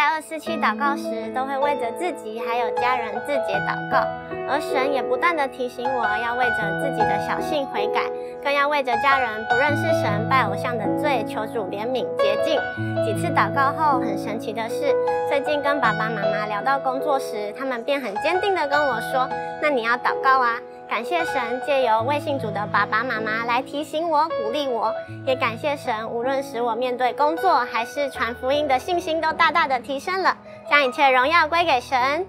在二四七祷告时，都会为着自己还有家人自己祷告，而神也不断的提醒我要为着自己的小性悔改，更要为着家人不认识神、拜偶像的罪求主怜悯洁净。几次祷告后，很神奇的是，最近跟爸爸妈妈聊到工作时，他们便很坚定的跟我说：“那你要祷告啊！”感谢神借由未信主的爸爸妈妈来提醒我、鼓励我，也感谢神，无论使我面对工作还是传福音的信心都大大的提升了，将一切荣耀归给神。